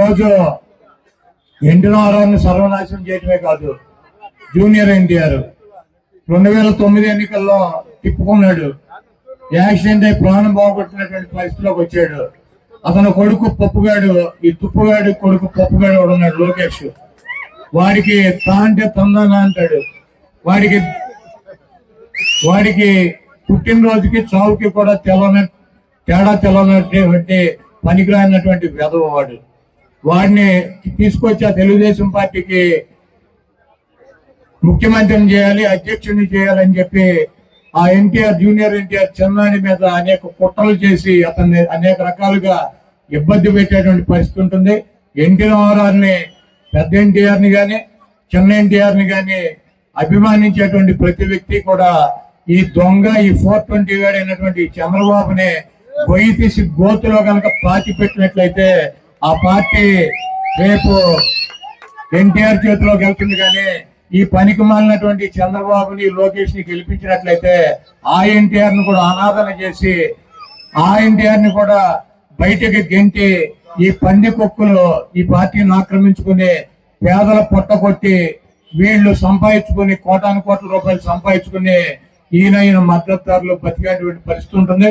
రోజు ఎన్టీ రామారావుని సర్వనాశనం చేయటమే కాదు జూనియర్ ఎన్టీఆర్. రెండు వేల తొమ్మిది ఎన్నికల్లో తిప్పుకున్నాడు. యాక్సిడెంట్ అయి ప్రాణం బాగుపడుతున్నటువంటి పరిస్థితిలోకి వచ్చాడు. అతను కొడుకు పప్పుగాడు ఈ తుప్పుగాడు కొడుకు పప్పుగాడు ఉన్నాడు లోకేష్. వాడికి తా అంటే తందానా అంటాడు. వాడికి వాడికి పుట్టినరోజుకి చావుకి కూడా తెలవన తేడా తెలవనటువంటి పనికిరానటువంటి వెధవ వాడు. వాడిని తీసుకొచ్చా ఆ తెలుగుదేశం పార్టీకి ముఖ్యమంత్రిని చేయాలి అధ్యక్షుడిని చేయాలని చెప్పి ఆ ఎన్టీఆర్ జూనియర్ ఎన్టీఆర్ చెన్నాని మీద అనేక కుట్రలు చేసి అతన్ని అనేక రకాలుగా ఇబ్బంది పెట్టేటువంటి పరిస్థితి ఉంటుంది. ఎన్టీ రామారావుని పెద్ద ఎన్టీఆర్ని కానీ చిన్న ఎన్టీఆర్ని కానీ అభిమానించేటువంటి ప్రతి వ్యక్తి కూడా ఈ దొంగ ఈ ఫోర్ ట్వంటీ అయినటువంటి చంద్రబాబుని గొయ్యి తీసి గోతులో కనుక పాతి పెట్టినట్లయితే ఆ పార్టీ రేపు ఎన్టీఆర్ చేతిలోకి వెళ్తుంది కానీ ఈ పనికి మాలినటువంటి చంద్రబాబుని లోకేష్ని గెలిపించినట్లయితే ఆ ఎన్టీఆర్ను కూడా అనాదన చేసి ఆ ఎన్టీఆర్ని కూడా బయటకి గెంటి ఈ పంది కుక్కలు ఈ పార్టీని ఆక్రమించుకుని పేదల పొట్ట కొట్టి వీళ్ళు సంపాదించుకుని కోటాను కోట్ల రూపాయలు సంపాదించుకుని ఈయన ఈయన మద్దతుదారులు బతికేటువంటి పరిస్థితి ఉంటుంది.